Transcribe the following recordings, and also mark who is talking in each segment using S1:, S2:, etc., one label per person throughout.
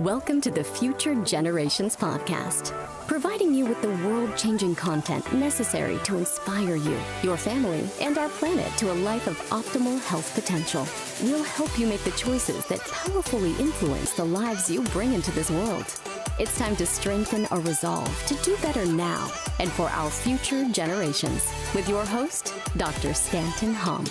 S1: Welcome to the Future Generations Podcast, providing you with the world changing content necessary to inspire you, your family, and our planet to a life of optimal health potential. We'll help you make the choices that powerfully influence the lives you bring into this world. It's time to strengthen our resolve to do better now and for our future generations with your host, Dr. Stanton Hom.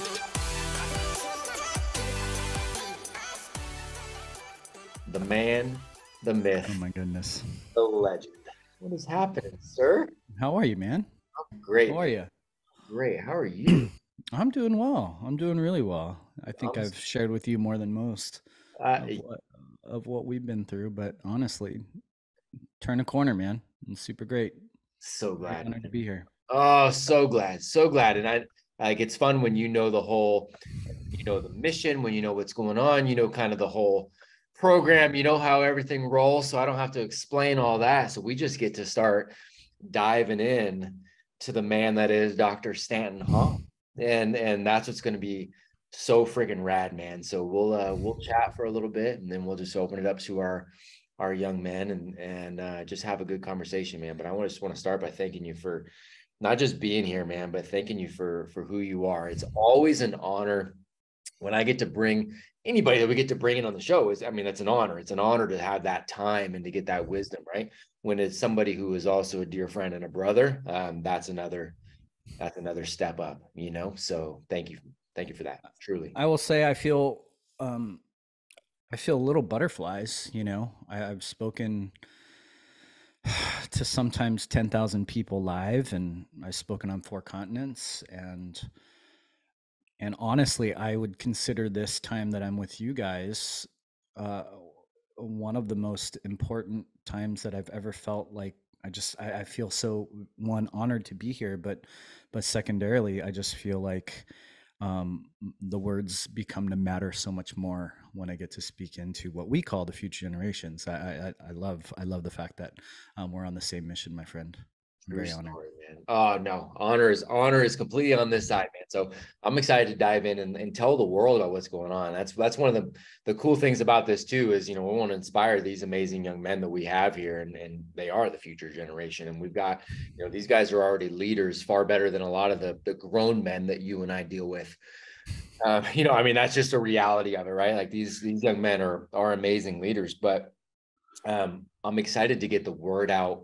S2: The man, the myth,
S3: Oh my goodness.
S2: the legend. What is happening, sir?
S3: How are you, man?
S2: I'm Great,
S3: How are you?
S2: great. How are you?
S3: I'm doing well. I'm doing really well. I think I've shared with you more than most
S2: Uh,
S3: of what, of what we've been through, but honestly, turn a corner, man. It's super great.
S2: so glad.
S3: To be here.
S2: Oh, so glad, so glad. And I like it's fun when you know the whole, you know, the mission, when you know what's going on, you know, kind of the whole program, you know how everything rolls. So I don't have to explain all that. So we just get to start diving in to the man that is Dr. Stanton Hom. And and that's what's gonna be so freaking rad, man. So we'll uh we'll chat for a little bit and then we'll just open it up to our our young men and and uh, just have a good conversation, man. But I want to just want to start by thanking you for not just being here, man, but thanking you for for who you are. It's always an honor when I get to bring anybody that we get to bring in on the show. Is I mean, that's an honor. It's an honor to have that time and to get that wisdom, right? When it's somebody who is also a dear friend and a brother, um, that's another that's another step up, you know. So thank you, thank you for that. Truly,
S3: I will say I feel um I feel little butterflies, you know. I, I've spoken to sometimes 10,000 people live and I've spoken on four continents and and honestly, I would consider this time that I'm with you guys uh one of the most important times that I've ever felt like I just I, I feel so one honored to be here, but but secondarily, I just feel like um, the words become to matter so much more when I get to speak into what we call the future generations. I I, I love I love the fact that um, we're on the same mission, my friend. Very honored.
S2: story, man. Oh no, honor is honor is completely on this side, man. So I'm excited to dive in and, and tell the world about what's going on. That's that's one of the the cool things about this too is you know we want to inspire these amazing young men that we have here, and and they are the future generation. And we've got you know these guys are already leaders, far better than a lot of the the grown men that you and I deal with. Uh, you know, I mean that's just a reality of it, right? Like these these young men are are amazing leaders, but um, I'm excited to get the word out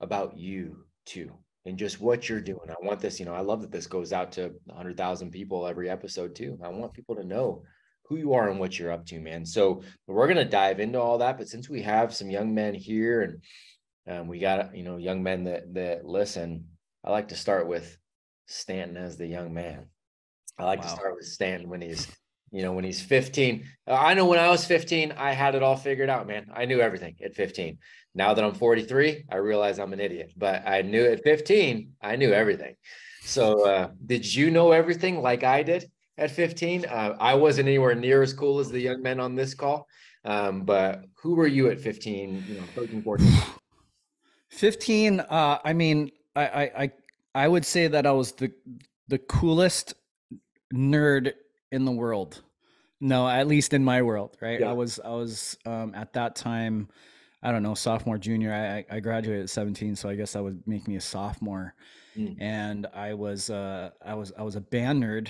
S2: about you too and just what you're doing. I want this, you know, I love that this goes out to 100,000 people every episode too. I want people to know who you are and what you're up to, man. So we're going to dive into all that, but since we have some young men here and um, we got, you know, young men that that listen, I like to start with Stanton as the young man. I like to start with Stanton when he's, you know, when he's 15. Uh, I know when I was 15, I had it all figured out, man. I knew everything at 15. Now that I'm 43, I realize I'm an idiot, but I knew at 15, I knew everything. So, uh, did you know everything like I did at 15? Uh, I wasn't anywhere near as cool as the young men on this call. Um, but who were you at 15, you know, 13, 14?
S3: 15 uh i mean I, I i i would say that i was the the coolest nerd in the world no at least in my world right
S2: Yeah.
S3: i was i was um at that time i don't know sophomore junior i I- graduated at 17 so i guess that would make me a sophomore
S2: Mm.
S3: and i was uh i was i was a band nerd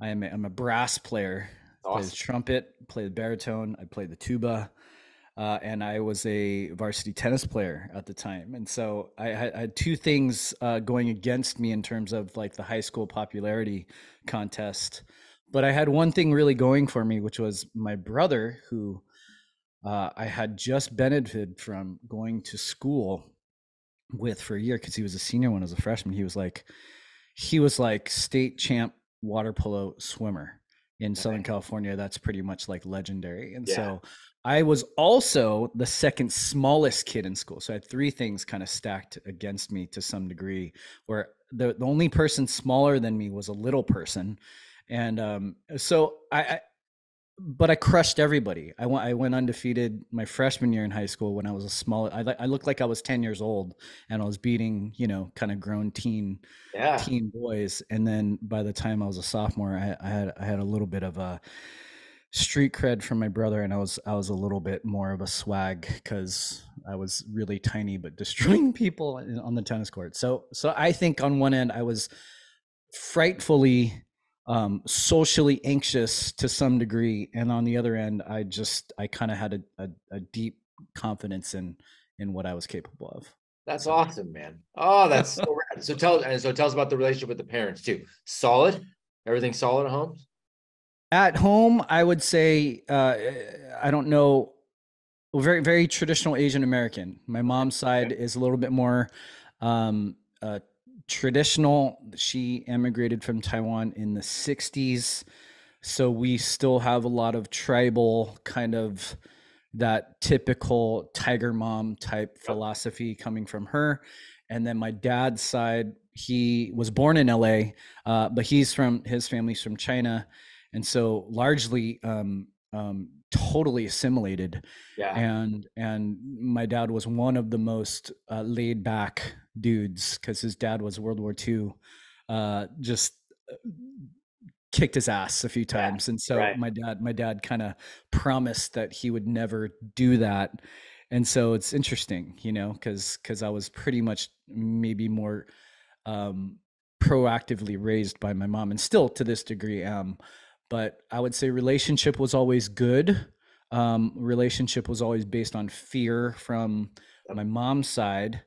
S3: i am a, i'm a brass player Played the
S2: Awesome.
S3: trumpet, played the baritone, I played the tuba, uh, and I was a varsity tennis player at the time. And so I had, I had two things uh, going against me in terms of like the high school popularity contest. But I had one thing really going for me, which was my brother, who uh, I had just benefited from going to school with for a year because he was a senior when I was a freshman. He was like, he was like state champ water polo swimmer in Southern California. That's pretty much like legendary. And
S2: Yeah.
S3: so I was also the second smallest kid in school. So I had three things kind of stacked against me to some degree, where the, the only person smaller than me was a little person. And um, so I, I, but I crushed everybody. I went, I went undefeated my freshman year in high school when I was a small, I, I looked like I was 10 years old and I was beating, you know, kind of grown teen
S2: Yeah.
S3: teen boys and then by the time i was a sophomore i, I had i had a little bit of a street cred from my brother, and I was I was a little bit more of a swag because I was really tiny but destroying people on the tennis court. So so I think on one end I was frightfully um, socially anxious to some degree, and on the other end I just I kind of had a, a, a deep confidence in in what I was capable of.
S2: That's awesome, man. Oh, that's so rad. So tell and so tell us about the relationship with the parents too. Solid, everything solid at home.
S3: At home, I would say uh, I don't know. Very very traditional Asian American. My mom's side is a little bit more um, uh, traditional. She immigrated from Taiwan in the '60s, so we still have a lot of tribal kind of that typical tiger mom type philosophy coming from her. And then my dad's side, he was born in LA, uh, but he's from his family's from China, and so largely um, um, totally assimilated.
S2: Yeah.
S3: And and my dad was one of the most uh, laid back dudes because his dad was World War II. Uh, just uh, kicked his ass a few times yeah, and so right. my dad my dad kind of promised that he would never do that and so it's interesting you know because because i was pretty much maybe more um proactively raised by my mom and still to this degree am but i would say relationship was always good um relationship was always based on fear from my mom's side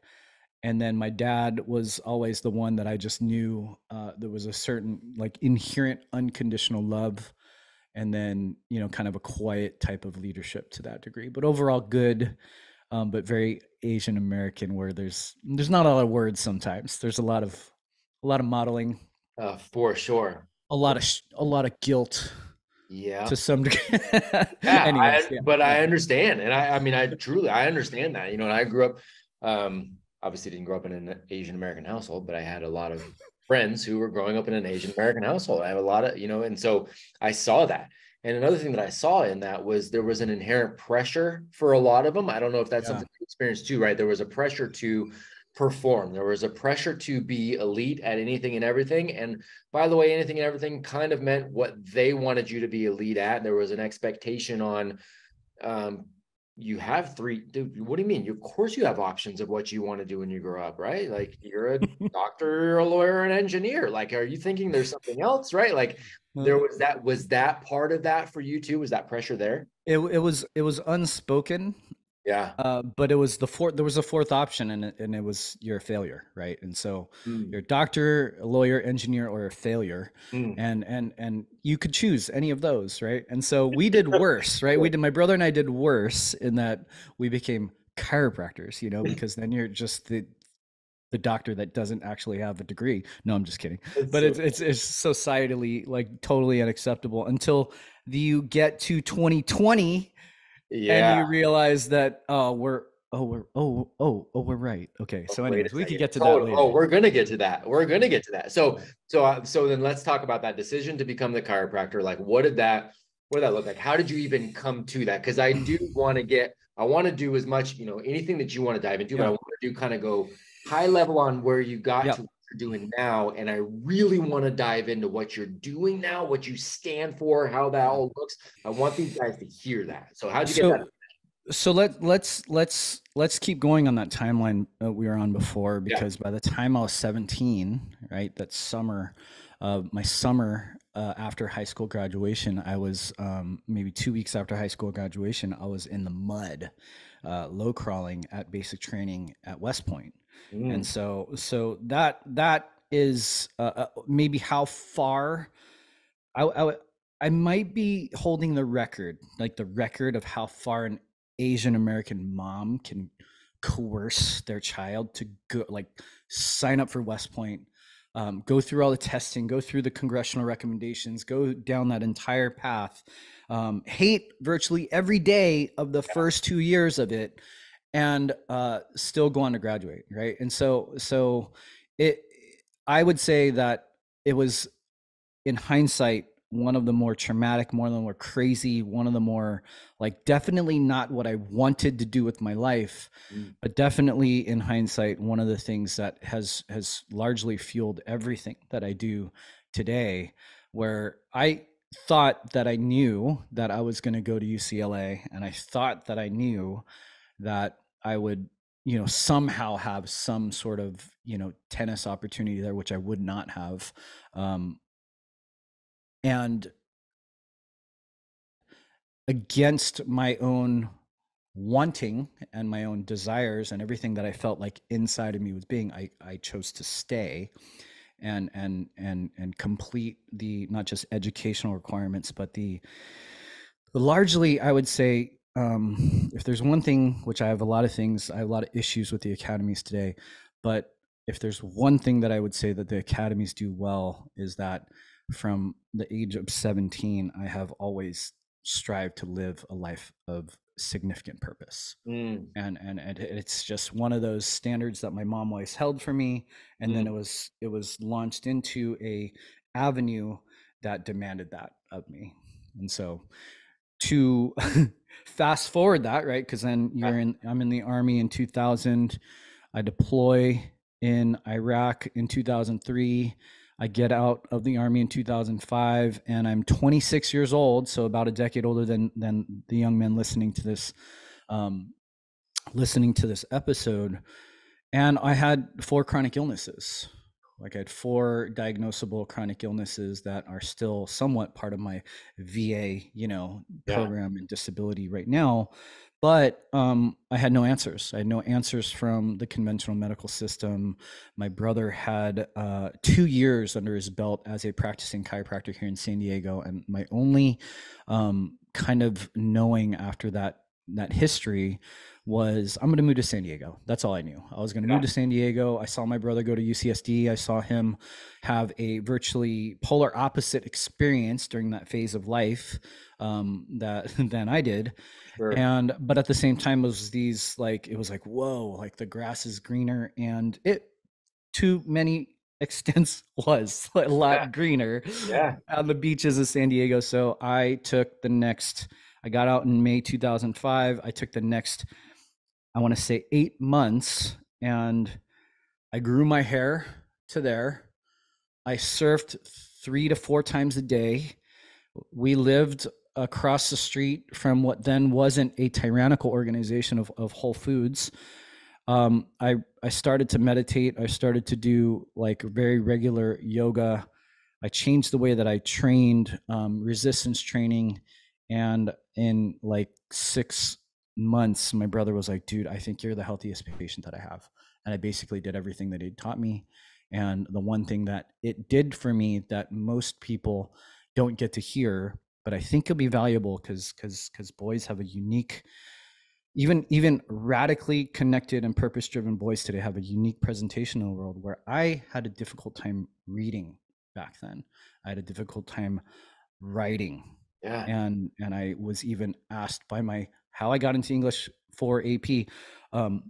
S3: and then my dad was always the one that I just knew uh, there was a certain like inherent unconditional love, and then you know kind of a quiet type of leadership to that degree. But overall, good, um, but very Asian American, where there's there's not a lot of words sometimes. There's a lot of a lot of modeling.
S2: Uh, for sure.
S3: A lot of a lot of guilt.
S2: Yeah.
S3: To some degree.
S2: yeah, Anyways, I, yeah, but I understand, and I I mean I truly I understand that. You know, and I grew up. Um, obviously didn't grow up in an Asian American household, but I had a lot of friends who were growing up in an Asian American household. I have a lot of, you know, and so I saw that. And another thing that I saw in that was there was an inherent pressure for a lot of them. I don't know if that's yeah. something you experienced too, right? There was a pressure to perform. There was a pressure to be elite at anything and everything. And by the way, anything and everything kind of meant what they wanted you to be elite at. And there was an expectation on um, you have three dude what do you mean of course you have options of what you want to do when you grow up right like you're a doctor a lawyer an engineer like are you thinking there's something else right like there was that was that part of that for you too was that pressure there
S3: it, it was it was unspoken
S2: yeah.
S3: Uh, but it was the fourth. There was a fourth option, and it, and it was you're a failure, right? And so mm. you're a doctor, a lawyer, engineer, or a failure, mm. and and and you could choose any of those, right? And so we did worse, right? We did. My brother and I did worse in that we became chiropractors, you know, because then you're just the the doctor that doesn't actually have a degree. No, I'm just kidding. It's but so it's, it's it's societally like totally unacceptable until the you get to 2020 yeah. and you realize that oh we're oh we're oh oh oh we're right. Okay so anyways we can get to
S2: oh,
S3: that later.
S2: oh we're gonna get to that. We're gonna get to that. So so uh, so then let's talk about that decision to become the chiropractor. Like what did that what did that look like? How did you even come to that? Because i do want to get i want to do as much you know anything that you want to dive into yeah. but i want to do kind of go high level on where you got yeah. to you're doing now and i really want to dive into what you're doing now what you stand for how that all looks. I want these guys to hear that. So how'd you so, get that?
S3: so let let's let's let's keep going on that timeline that we were on before because yeah. by the time I was 17, right, that summer, uh, my summer uh, after high school graduation, I was um, maybe two weeks after high school graduation, I was in the mud, uh, low crawling at basic training at West Point, mm. and so so that that is uh, uh, maybe how far I, I I might be holding the record, like the record of how far an Asian American mom can coerce their child to go like sign up for West Point, um, go through all the testing, go through the congressional recommendations, go down that entire path, um, hate virtually every day of the first two years of it, and uh, still go on to graduate, right? And so, so it, I would say that it was, in hindsight, one of the more traumatic, one of the more crazy, one of the more like definitely not what I wanted to do with my life, mm. but definitely in hindsight, one of the things that has has largely fueled everything that I do today. Where I thought that I knew that I was going to go to UCLA, and I thought that I knew that I would, you know, somehow have some sort of, you know, tennis opportunity there, which I would not have. Um, and against my own wanting and my own desires and everything that I felt like inside of me was being, I, I chose to stay and and and and complete the not just educational requirements but the, the largely i would say um, if there's one thing which i have a lot of things i have a lot of issues with the academies today but if there's one thing that i would say that the academies do well is that from the age of 17 i have always strived to live a life of significant purpose mm. and, and and it's just one of those standards that my mom always held for me and mm. then it was it was launched into a avenue that demanded that of me and so to fast forward that right because then you're in i'm in the army in 2000 i deploy in iraq in 2003 I get out of the army in 2005 and I'm 26 years old, so about a decade older than than the young men listening to this um, listening to this episode. And I had four chronic illnesses. Like I had four diagnosable chronic illnesses that are still somewhat part of my VA, you know, yeah. program and disability right now but um, I had no answers. I had no answers from the conventional medical system. My brother had uh, two years under his belt as a practicing chiropractor here in San Diego, and my only um, kind of knowing after that that history was I'm going to move to San Diego. That's all I knew. I was going to yeah. move to San Diego. I saw my brother go to UCSD. I saw him have a virtually polar opposite experience during that phase of life um, that than I did. Sure. And but at the same time, it was these like it was like whoa, like the grass is greener, and it to many extents was a lot yeah. greener yeah. on the beaches of San Diego. So I took the next. I got out in May 2005. I took the next I want to say eight months, and I grew my hair to there. I surfed three to four times a day. We lived across the street from what then wasn't a tyrannical organization of, of Whole Foods. Um, I I started to meditate. I started to do like very regular yoga. I changed the way that I trained, um, resistance training, and in like six months, my brother was like, dude, I think you're the healthiest patient that I have. And I basically did everything that he taught me. And the one thing that it did for me that most people don't get to hear, but I think it'll be valuable because because because boys have a unique, even even radically connected and purpose driven boys today have a unique presentation in the world where I had a difficult time reading back then. I had a difficult time writing. Yeah. And and I was even asked by my how I got into English for AP um,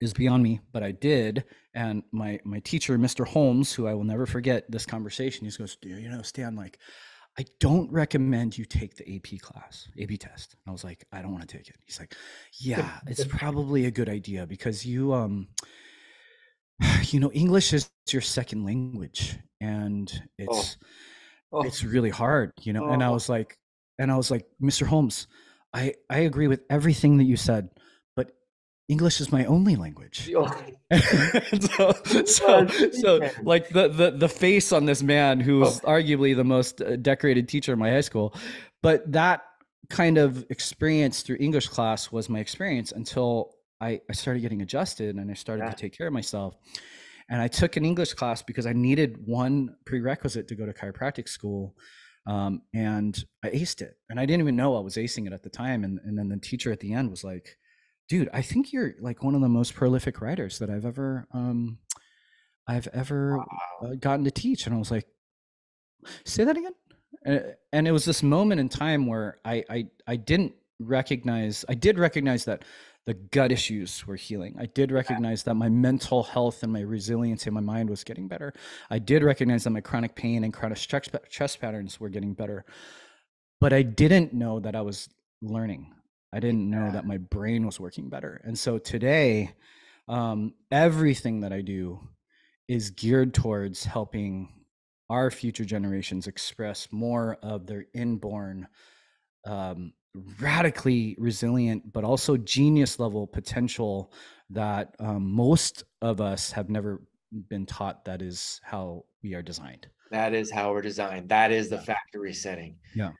S3: is beyond me, but I did. And my my teacher, Mr. Holmes, who I will never forget this conversation, he goes, you know, Stan, like, I don't recommend you take the AP class, AP test. And I was like, I don't want to take it. He's like, Yeah, it's probably a good idea because you um you know, English is your second language and it's oh. Oh. it's really hard, you know. Oh. And I oh. was like, and I was like, Mr. Holmes, I I agree with everything that you said, but English is my only language. so, so, so, like the, the the face on this man who was oh. arguably the most uh, decorated teacher in my high school, but that kind of experience through English class was my experience until I, I started getting adjusted and I started yeah. to take care of myself. And I took an English class because I needed one prerequisite to go to chiropractic school um, and I aced it. And I didn't even know I was acing it at the time. And, and then the teacher at the end was like, dude, I think you're like one of the most prolific writers that I've ever, um, I've ever wow. uh, gotten to teach. And I was like, say that again. And, and it was this moment in time where I, I, I didn't recognize, I did recognize that the gut issues were healing. I did recognize that my mental health and my resilience in my mind was getting better. I did recognize that my chronic pain and chronic chest patterns were getting better. But I didn't know that I was learning. I didn't know that my brain was working better. And so today, um, everything that I do is geared towards helping our future generations express more of their inborn um, radically resilient but also genius level potential that um, most of us have never been taught that is how we are designed.
S2: That is how we're designed. That is the factory setting.
S3: Yeah.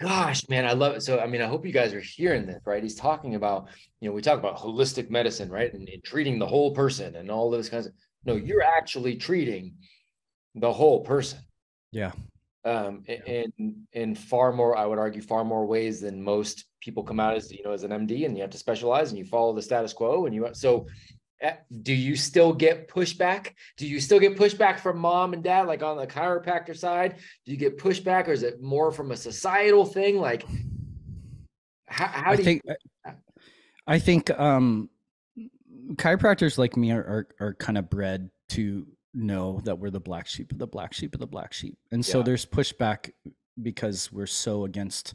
S2: Gosh man i love it so i mean i hope you guys are hearing this right? He's talking about you know we talk about holistic medicine right? And, and treating the whole person and all those kinds of no you're actually treating the whole person.
S3: Yeah
S2: um in in far more i would argue far more ways than most people come out as you know as an md and you have to specialize and you follow the status quo and you so Eh, do you still get pushback? Do you still get pushback from mom and dad, like on the chiropractor side? Do you get pushback, or is it more from a societal thing? Like, how, how
S3: I
S2: do
S3: think,
S2: you?
S3: I think um, chiropractors like me are, are, are kind of bred to know that we're the black sheep of the black sheep of the black sheep, and so
S2: Yeah.
S3: there's pushback because we're so against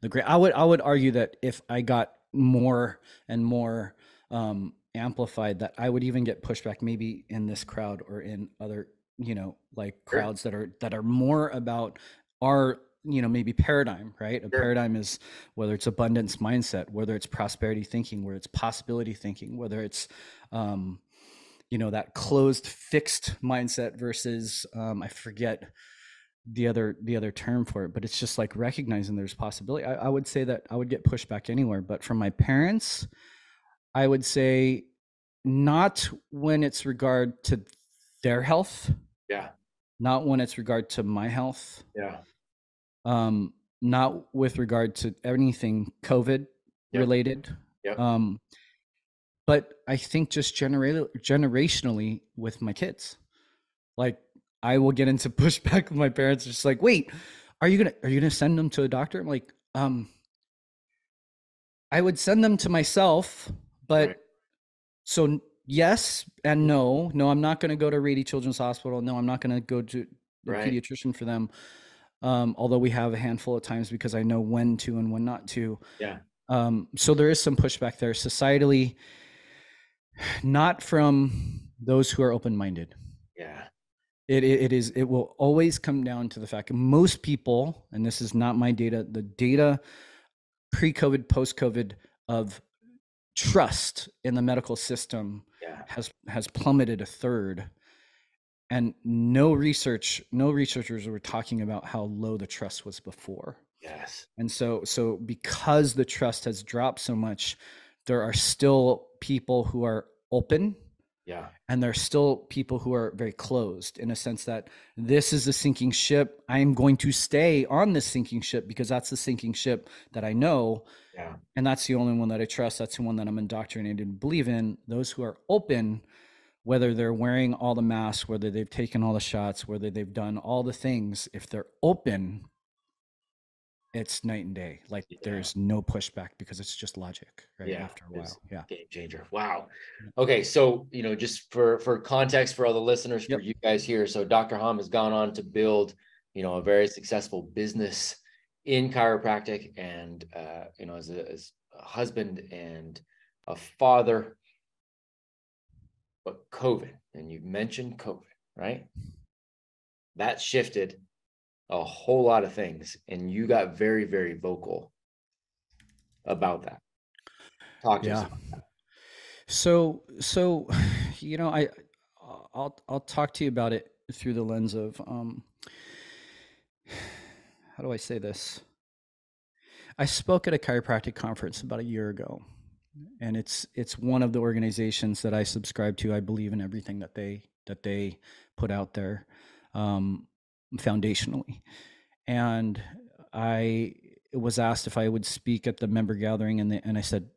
S3: the great. I would I would argue that if I got more and more um, amplified, that I would even get pushback maybe in this crowd or in other you know like
S2: Sure.
S3: crowds that are that are more about our you know maybe paradigm right a
S2: Sure.
S3: paradigm is whether it's abundance mindset whether it's prosperity thinking whether it's possibility thinking whether it's um you know that closed fixed mindset versus um i forget the other the other term for it but it's just like recognizing there's possibility. I, I would say that i would get pushback anywhere but from my parents i would say not when it's regard to their health
S2: Yeah,
S3: not when it's regard to my health.
S2: Yeah,
S3: um not with regard to anything covid
S2: Yep.
S3: related.
S2: Yep.
S3: um but i think just genera- generationally with my kids. Like i will get into pushback with my parents just like wait are you gonna are you gonna send them to a doctor? I'm like um i would send them to myself but
S2: Right.
S3: so yes and no. No i'm not going to go to rady children's hospital. No i'm not going to go to the
S2: Right.
S3: pediatrician for them um, although we have a handful of times because i know when to and when not to.
S2: Yeah,
S3: um, so there is some pushback there. Societally not from those who are open-minded.
S2: Yeah,
S3: it, it, it is it will always come down to the fact most people and this is not my data the data pre-covid post-covid of trust in the medical system
S2: yeah,
S3: has has plummeted a third. And no research no researchers were talking about how low the trust was before.
S2: Yes,
S3: and so so because the trust has dropped so much there are still people who are open
S2: yeah,
S3: and there are still people who are very closed in a sense that this is a sinking ship. I am going to stay on this sinking ship because that's the sinking ship that i know.
S2: Yeah,
S3: and that's the only one that i trust. That's the one that i'm indoctrinated and believe in. Those who are open whether they're wearing all the masks whether they've taken all the shots whether they've done all the things if they're open it's night and day like
S2: Yeah.
S3: there's no pushback because it's just logic right
S2: Yeah,
S3: after a while yeah
S2: game changer. Wow. Okay, so you know, just for for context for all the listeners, for
S3: Yep.
S2: you guys here, so Dr. Hom has gone on to build, you know, a very successful business in chiropractic, and uh, you know, as a, as a husband and a father. But COVID, and you mentioned COVID, right? That shifted a whole lot of things, and you got very, very vocal about that. Talk to us
S3: Yeah.
S2: that.
S3: So, so, you know, I, I'll, I'll talk to you about it through the lens of, um, how do I say this? I spoke at a chiropractic conference about a year ago, and it's it's one of the organizations that I subscribe to. I believe in everything that they that they put out there, um, foundationally, and I was asked if I would speak at the member gathering, and the, and I said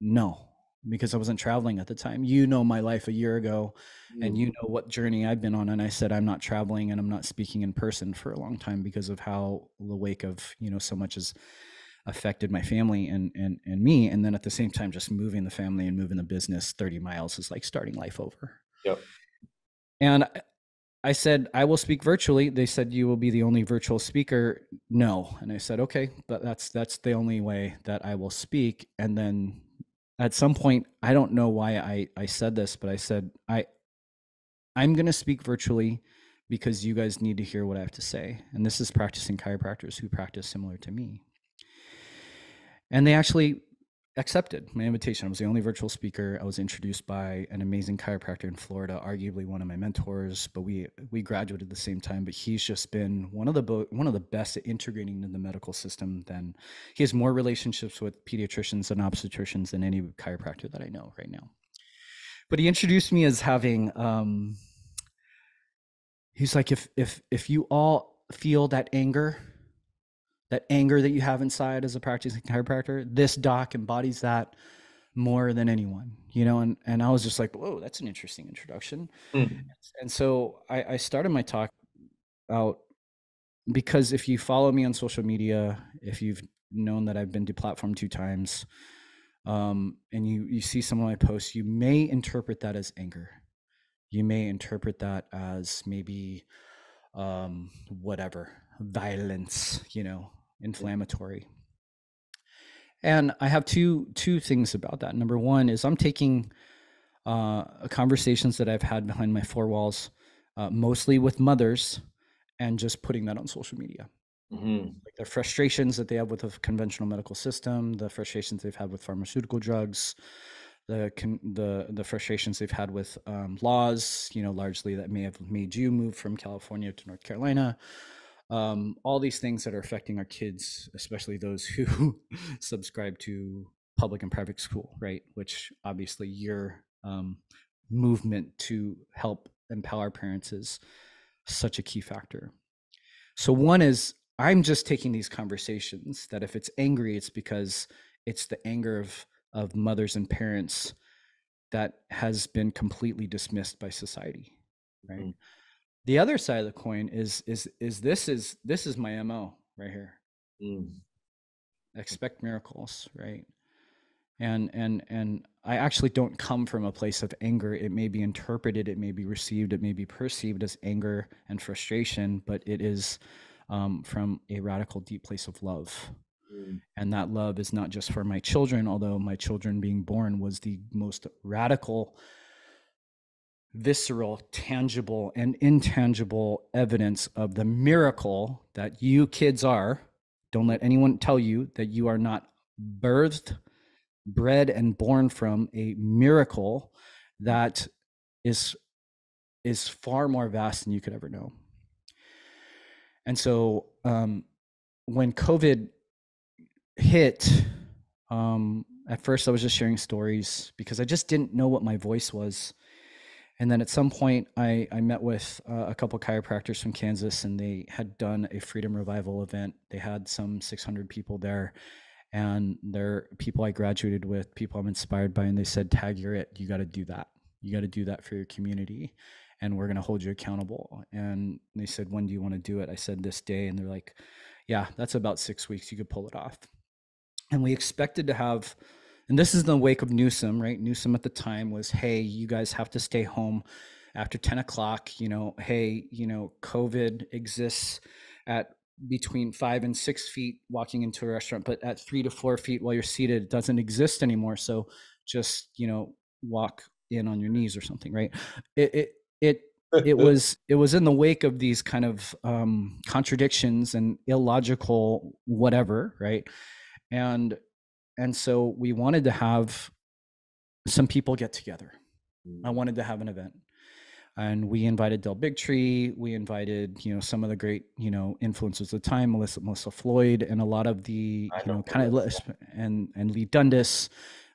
S3: no because I wasn't traveling at the time. You know my life a year ago, and you mm. know what journey I've been on. And I said I'm not traveling and I'm not speaking in person for a long time because of how the wake of you know so much has affected my family and and and me. And then at the same time, just moving the family and moving the business 30 miles is like starting life over.
S2: Yep.
S3: And I- said, I will speak virtually. They said you will be the only virtual speaker. No. And I said, okay, but that's that's the only way that I will speak. And then at some point, I don't know why I, I said this, but I said, I I'm gonna speak virtually because you guys need to hear what I have to say. And this is practicing chiropractors who practice similar to me. And they actually accepted my invitation. I was the only virtual speaker. I was introduced by an amazing chiropractor in Florida, arguably one of my mentors, but we we graduated at the same time, but he's just been one of the one of the best at integrating into the medical system than he has more relationships with pediatricians and obstetricians than any chiropractor that I know right now. But he introduced me as having um he's like if if if you all feel that anger that anger that you have inside as a practicing chiropractor this doc embodies that more than anyone you know? And and i was just like whoa that's an interesting introduction. Mm. and so I, I started my talk out because if you follow me on social media if you've known that i've been deplatformed two times um, and you you see some of my posts you may interpret that as anger. You may interpret that as maybe um, whatever violence you know inflammatory and i have two two things about that number one is i'm taking uh, conversations that i've had behind my four walls uh, mostly with mothers and just putting that on social media mm-hmm. like the frustrations that they have with the conventional medical system the frustrations they've had with pharmaceutical drugs the the the frustrations they've had with um, laws, you know, largely that may have made you move from California to North Carolina. Um, all these things that are affecting our kids, especially those who subscribe to public and private school, right? Which obviously your um, movement to help empower parents is such a key factor. So one is I'm just taking these conversations that if it's angry, it's because it's the anger of of mothers and parents that has been completely dismissed by society right mm-hmm. The other side of the coin is is is this is this is my mo right here. Mm. expect miracles right? And and and i actually don't come from a place of anger. It may be interpreted it may be received it may be perceived as anger and frustration but it is um, from a radical deep place of love. Mm. And that love is not just for my children, although my children being born was the most radical, visceral, tangible, and intangible evidence of the miracle that you kids are. Don't let anyone tell you that you are not birthed, bred, and born from a miracle that is is far more vast than you could ever know. And so um, when COVID hit, um, at first I was just sharing stories because I just didn't know what my voice was. And then at some point, I, I met with uh, a couple chiropractors from Kansas, and they had done a Freedom Revival event. They had some 600 people there, and they're people I graduated with, people I'm inspired by, and they said, "Tag, you're it. You got to do that. You got to do that for your community, and we're going to hold you accountable." And they said, "When do you want to do it?" I said, "This day," and they're like, "Yeah, that's about six weeks. You could pull it off." and we expected to have and this is the wake of newsom right? Newsom at the time was hey you guys have to stay home after 10 o'clock you know hey you know covid exists at between five and six feet walking into a restaurant but at three to four feet while you're seated it doesn't exist anymore. So just you know walk in on your knees or something right? It it it it was it was in the wake of these kind of um, contradictions and illogical whatever right? And and so we wanted to have some people get together. I mm. wanted to have an event. And we invited del bigtree we invited you know some of the great you know influencers of the time melissa melissa floyd and a lot of the you know kind of and and leigh dundas.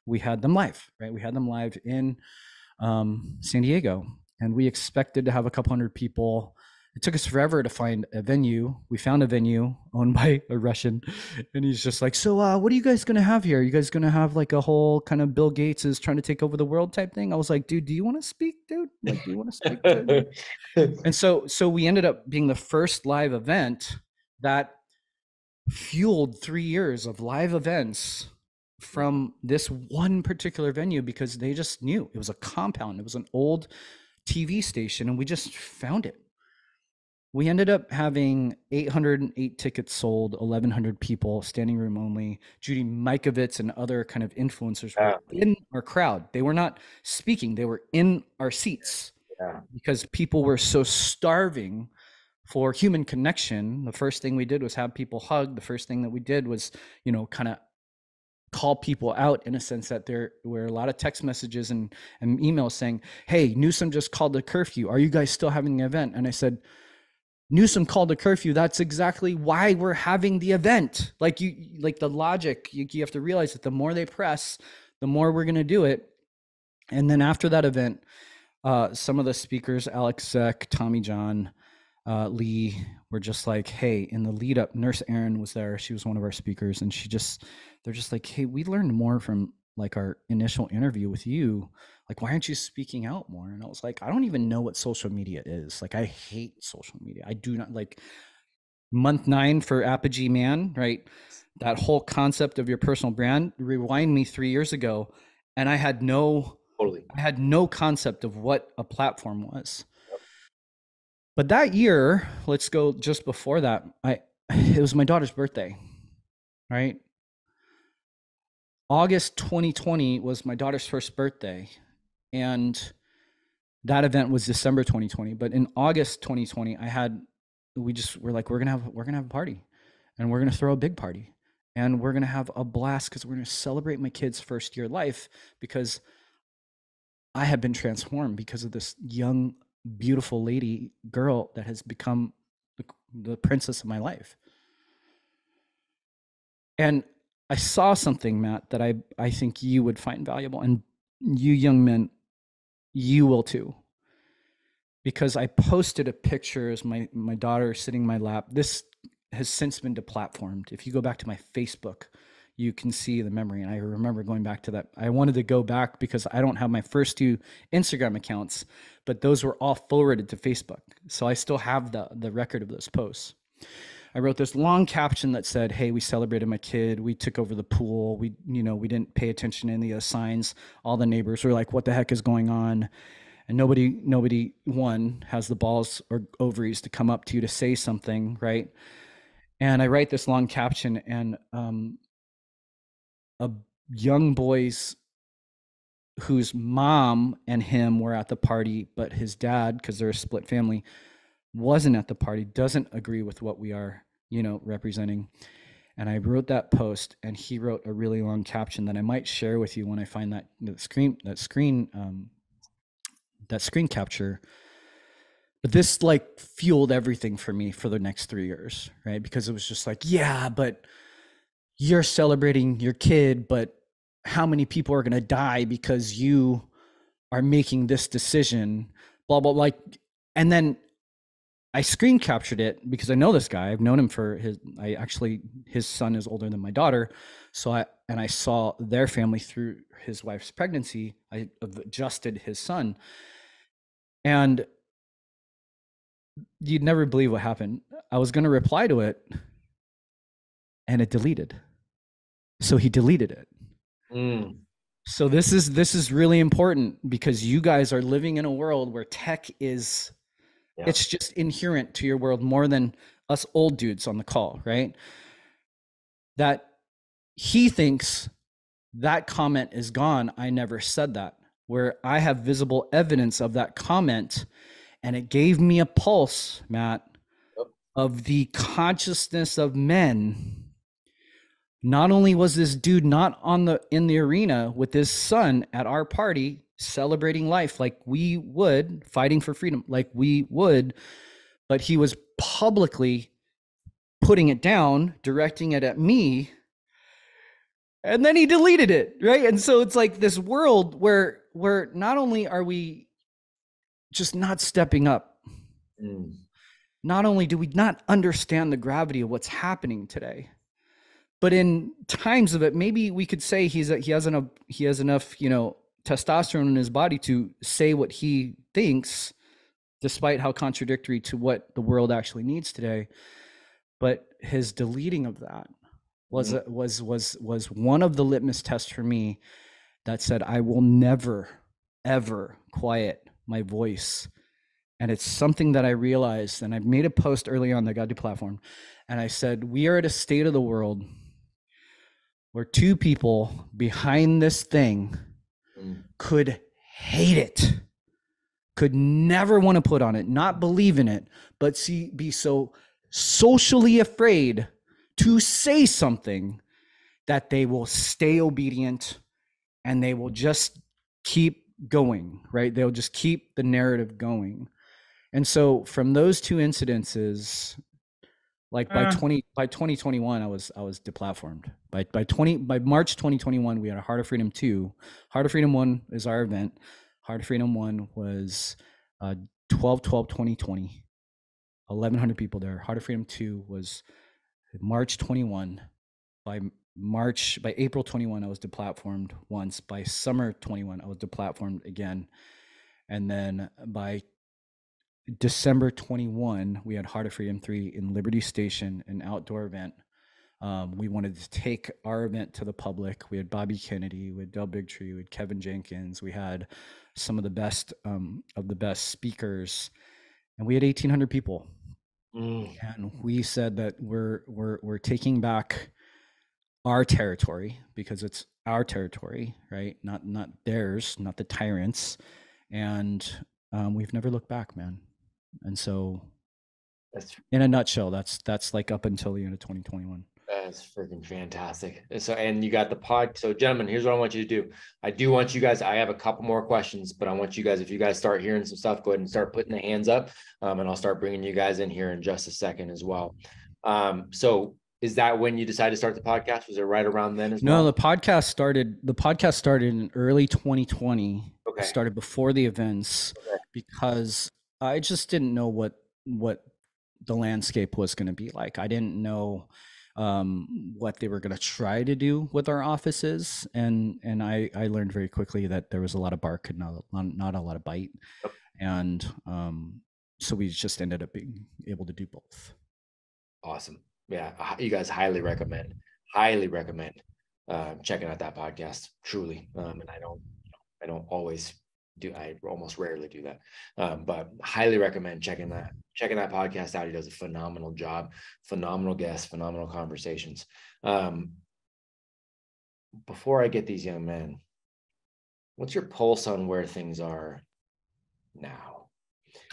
S3: We had them live right? We had them live in um, san diego. And we expected to have a couple hundred people it took us forever to find a venue. We found a venue owned by a Russian, and he's just like, "So, uh, what are you guys gonna have here? Are you guys gonna have like a whole kind of Bill Gates is trying to take over the world type thing?" I was like, "Dude, do you want to speak, dude? Like, do you want to speak?" and so, so we ended up being the first live event that fueled three years of live events from this one particular venue because they just knew it was a compound. It was an old TV station, and we just found it we ended up having 808 tickets sold 1100 people standing room only judy mikovits and other kind of influencers were in our crowd they were not speaking they were in our seats
S2: Yeah.
S3: because people were so starving for human connection. The first thing we did was have people hug. The first thing that we did was, you know, kind of call people out in a sense that there were a lot of text messages and, and emails saying, Hey, Newsom just called the curfew. Are you guys still having the event? And I said, Newsom called a curfew. That's exactly why we're having the event. Like you, like the logic, you, you have to realize that the more they press, the more we're going to do it. And then after that event, uh, some of the speakers, Alec Zeck, Tommy John, uh, Leigh, were just like, hey, in the lead up, Nurse Erin was there. She was one of our speakers, and she just, they're just like, hey, we learned more from like our initial interview with you. Like, why aren't you speaking out more? And I was like, I don't even know what social media is. Like, I hate social media. I do not like month nine for Apogee Man, right? That whole concept of your personal brand. Rewind me three years ago, and I had no
S2: Totally.
S3: I had no concept of what a platform was. But that year, let's go just before that, I it was my daughter's birthday. Right? August 2020 was my daughter's first birthday and that event was December 2020, but in August 2020 I had we just were like we're going to have we're to have a party and we're going to throw a big party and we're going to have a blast cuz we're to celebrate my kid's first year life because I have been transformed because of this young, beautiful lady girl that has become the, the princess of my life. And I saw something, Matt, that I, I think you would find valuable. And you young men, you will too. Because I posted a picture as my, my daughter sitting in my lap. This has since been deplatformed. If you go back to my Facebook, you can see the memory. And I remember going back to that. I wanted to go back because I don't have my first two Instagram accounts, but those were all forwarded to Facebook. So I still have the, the record of those posts. I wrote this long caption that said, "Hey, we celebrated my kid. We took over the pool. We, you know, we didn't pay attention to any of the signs. All the neighbors were like, "What the heck is going on?" And nobody, nobody, one has the balls or ovaries to come up to you to say something, right? And I write this long caption, and um, a young boy's whose mom and him were at the party, but his dad, because they're a split family, wasn't at the party, doesn't agree with what we are, you know, representing. And I wrote that post, and he wrote a really long caption that I might share with you when I find that, that screen that screen um, that screen capture. But this like fueled everything for me for the next three years, right? Because it was just like, yeah, but you're celebrating your kid, but how many people are going to die because you are making this decision? Blah, blah, like, and then I screen captured it because I know this guy. I've known him for his, I actually, his son is older than my daughter. So I, and I saw their family through his wife's pregnancy. I adjusted his son. And you'd never believe what happened. I was going to reply to it and it deleted so he deleted it
S2: Mm.
S3: so this is this is really important because you guys are living in a world where tech is
S2: Yeah.
S3: it's just inherent to your world more than us old dudes on the call right that he thinks that comment is gone i never said that where i have visible evidence of that comment and it gave me a pulse matt
S2: Yep.
S3: of the consciousness of men not only was this dude not on the in the arena with his son at our party celebrating life like we would fighting for freedom like we would but he was publicly putting it down directing it at me and then he deleted it right and so it's like this world where where not only are we just not stepping up
S2: Mm.
S3: not only do we not understand the gravity of what's happening today but in times of it maybe we could say he's a, he has enough he has enough you know testosterone in his body to say what he thinks despite how contradictory to what the world actually needs today but his deleting of that was mm-hmm. a, was was was one of the litmus tests for me that said i will never ever quiet my voice and it's something that i realized and i made a post early on the god to platform and i said we are at a state of the world where two people behind this thing. Could hate it could never want to put on it, not believe in it, but see, be so socially afraid to say something that they will stay obedient and they will just keep going, right? They'll just keep the narrative going. And so from those two incidences, like by uh. 20 by 2021 I was I was deplatformed. By by 20 by March 2021 we had a Heart of Freedom 2. Heart of Freedom 1 is our event. Heart of Freedom 1 was uh 12 12 2020. 1100 people there. Heart of Freedom 2 was March 21. By March by April 21 I was deplatformed once. By summer 21 I was deplatformed again. And then by December 21, we had Heart of Freedom 3 in Liberty Station, an outdoor event. Um, we wanted to take our event to the public. We had Bobby Kennedy, we had Del Bigtree, we had Kevin Jenkins, we had some of the best um, of the best speakers, and we had 1,800 people. Mm. And we said that we're we're we're taking back our territory because it's our territory, right? Not not theirs, not the tyrants. And um, we've never looked back, man. And so, that's in a nutshell, that's that's like up until the end of 2021.
S2: That's freaking fantastic. So, and you got the pod. So, gentlemen, here's what I want you to do. I do want you guys. I have a couple more questions, but I want you guys, if you guys start hearing some stuff, go ahead and start putting the hands up, um, and I'll start bringing you guys in here in just a second as well. Um, so, is that when you decided to start the podcast? Was it right around then as
S3: no,
S2: well?
S3: The podcast started. The podcast started in early 2020. Okay. It started before the events okay. because I just didn't know what what the landscape was going to be like. I didn't know um, what they were going to try to do with our offices, and and I I learned very quickly that there was a lot of bark and not not a lot of bite, yep. and um, so we just ended up being able to do both.
S2: Awesome, yeah, you guys highly recommend, highly recommend uh, checking out that podcast. Truly, um, and I don't I don't always do I almost rarely do that. Um, but highly recommend checking that checking that podcast out. He does a phenomenal job, phenomenal guests, phenomenal conversations. Um, before I get these young men, what's your pulse on where things are now?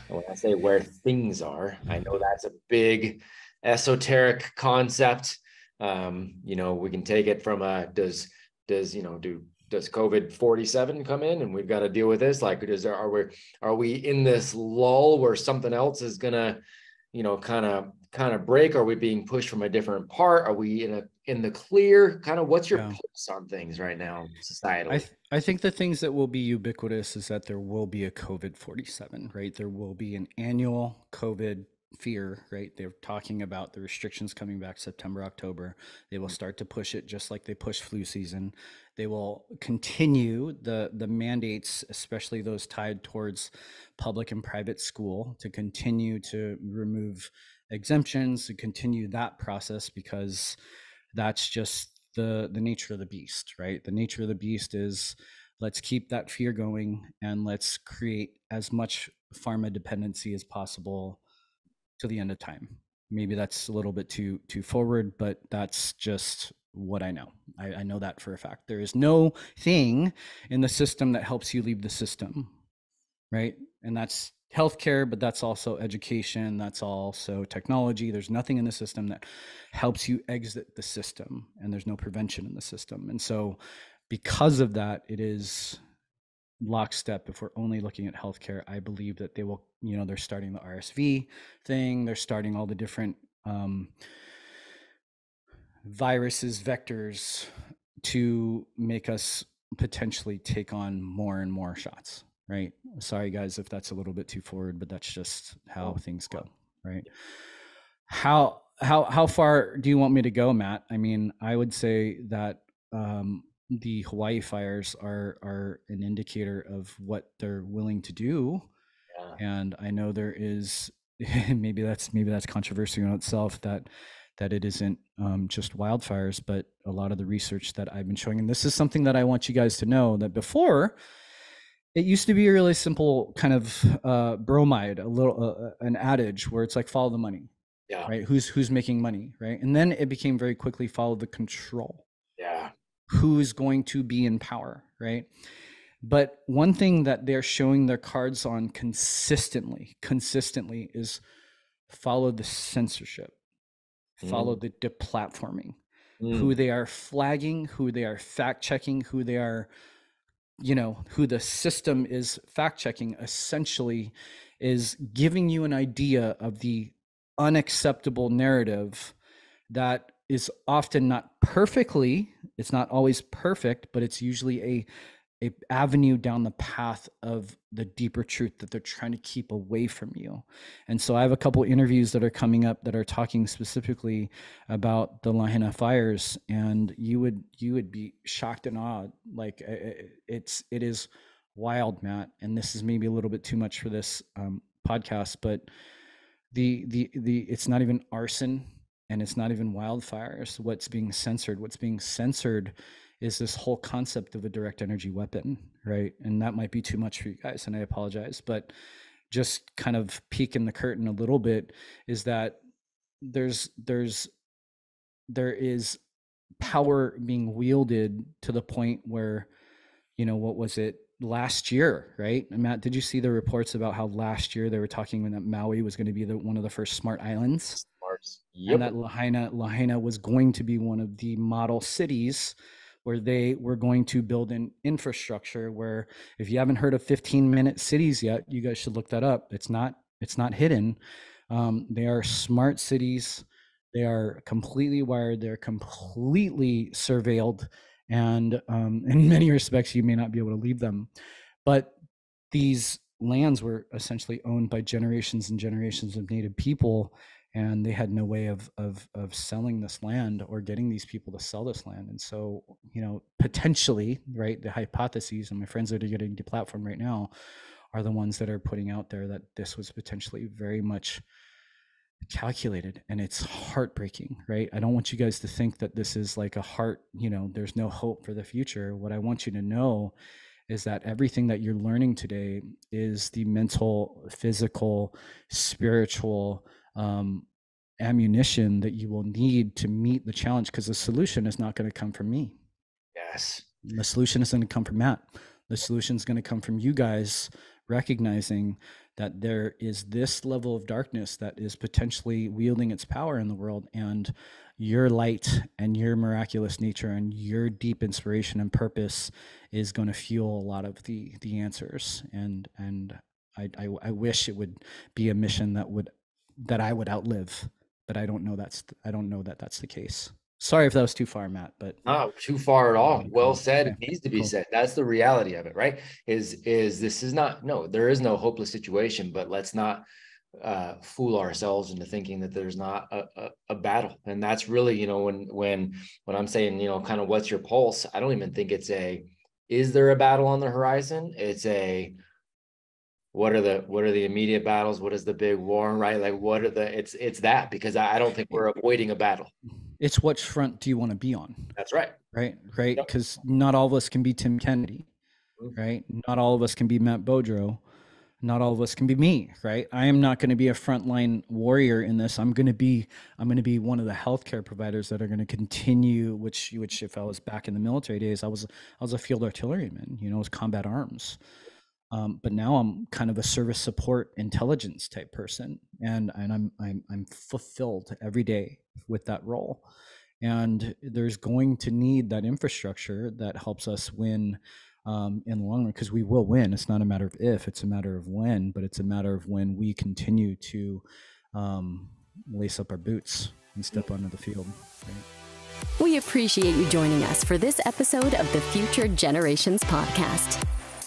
S2: And when I say where things are, I know that's a big esoteric concept. Um, you know, we can take it from a does does you know do does COVID 47 come in and we've got to deal with this? Like, is there, are we, are we in this lull where something else is going to, you know, kind of, kind of break? Are we being pushed from a different part? Are we in a, in the clear kind of what's your yeah. pulse on things right now societally?
S3: I, th- I think the things that will be ubiquitous is that there will be a COVID 47, right? There will be an annual COVID fear, right? They're talking about the restrictions coming back September, October. They will mm. start to push it just like they push flu season. They will continue the the mandates, especially those tied towards public and private school, to continue to remove exemptions, to continue that process because that's just the the nature of the beast, right? The nature of the beast is let's keep that fear going and let's create as much pharma dependency as possible to the end of time. Maybe that's a little bit too too forward, but that's just what I know. I, I know that for a fact. There is no thing in the system that helps you leave the system, right? And that's healthcare, but that's also education. That's also technology. There's nothing in the system that helps you exit the system, and there's no prevention in the system. And so, because of that, it is lockstep if we're only looking at healthcare i believe that they will you know they're starting the rsv thing they're starting all the different um, viruses vectors to make us potentially take on more and more shots right? Sorry guys if that's a little bit too forward but that's just how things go right? How how how far do you want me to go matt? I mean i would say that um, the Hawaii fires are are an indicator of what they're willing to do. Yeah. And I know there is maybe that's maybe that's controversial in itself that that it isn't um, just wildfires, but a lot of the research that I've been showing, and this is something that I want you guys to know that before it used to be a really simple kind of uh, bromide, a little uh, an adage where it's like follow the money, yeah, right? Who's who's making money, right? And then it became very quickly follow the control, who's going to be in power, right? But one thing that they're showing their cards on consistently, consistently is follow the censorship, mm. follow the deplatforming, mm. who they are flagging, who they are fact checking, who they are, you know, who the system is fact checking essentially is giving you an idea of the unacceptable narrative that is often not perfectly it's not always perfect but it's usually a a avenue down the path of the deeper truth that they're trying to keep away from you. And so I have a couple interviews that are coming up that are talking specifically about the Lahaina fires and you would you would be shocked and awed like it's it is wild Matt and this is maybe a little bit too much for this um, podcast but the the the it's not even arson and it's not even wildfires. What's being censored what's being censored is this whole concept of a direct energy weapon, right? And that might be too much for you guys, and I apologize, but just kind of peeking the curtain a little bit is that there's there's there is power being wielded to the point where you know what was it last year right? Matt did you see the reports about how last year they were talking that maui was going to be the one of the first smart islands Yep. and that lahaina lahaina was going to be one of the model cities where they were going to build an infrastructure where if you haven't heard of 15 minute cities yet you guys should look that up. It's not it's not hidden. Um, they are smart cities. They are completely wired. They're completely surveilled. And um, in many respects you may not be able to leave them. But these lands were essentially owned by generations and generations of native people and they had no way of of of selling this land or getting these people to sell this land. And so you know potentially right the hypotheses and my friends that are getting deplatformed right now are the ones that are putting out there that this was potentially very much calculated and it's heartbreaking right? I don't want you guys to think that this is like a heart you know there's no hope for the future. What i want you to know is that everything that you're learning today is the mental physical spiritual um, ammunition that you will need to meet the challenge because the solution is not going to come from me.
S2: Yes.
S3: The solution is going to come from Matt. The solution is going to come from you guys recognizing that there is this level of darkness that is potentially wielding its power in the world and your light and your miraculous nature and your deep inspiration and purpose is going to fuel a lot of the the answers and and I, I, I wish it would be a mission that would that I would outlive, but I don't know that's I don't know that that's the case. Sorry if that was too far, Matt, but
S2: not too far at all. Well said. It needs to be cool. said. That's the reality of it, right? Is is this is not no, there is no hopeless situation, but let's not uh, fool ourselves into thinking that there's not a, a, a, battle. And that's really, you know, when when when I'm saying, you know, kind of what's your pulse, I don't even think it's a is there a battle on the horizon? It's a what are the what are the immediate battles? What is the big war right? Like what are the it's it's that because i don't think we're avoiding a battle.
S3: It's which front do you want to be on?
S2: That's right.
S3: Right right? Because yep. not all of us can be tim kennedy mm-hmm. right? Not all of us can be matt Beaudreau not all of us can be me right? I am not going to be a frontline warrior in this. I'm going to be i'm going to be one of the healthcare providers that are going to continue which which if i was back in the military days i was i was a field artilleryman you know it was combat arms um, but now I'm kind of a service support intelligence type person, and and I'm I'm I'm fulfilled every day with that role. And there's going to need that infrastructure that helps us win um, in the long run because we will win. It's not a matter of if, it's a matter of when, but it's a matter of when we continue to um, lace up our boots and step onto the field. Right?
S1: We appreciate you joining us for this episode of the Future Generations Podcast.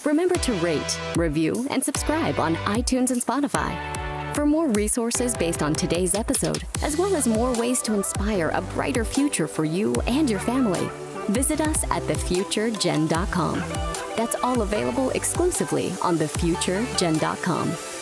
S1: Remember to rate, review, and subscribe on iTunes and Spotify. For more resources based on today's episode, as well as more ways to inspire a brighter future for you and your family, visit us at thefuturegen.com. That's all available exclusively on thefuturegen.com.